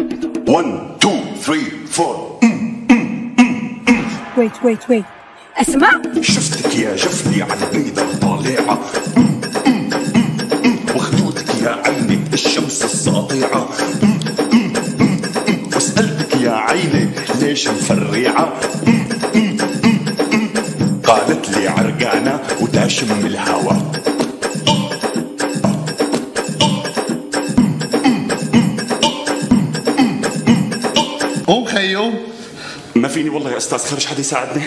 1 2 3 4 ويت ويت ويت اسمع شفتك يا جفلي على البيضة طالعة وخدودك يا عيني الشمس الساطعة. واسألتك يا عيني ليش مفرعة؟ قالت لي عرقانة وتاشم الهوى قوم خيو ما فيني والله يا أستاذ خرج حدا يساعدني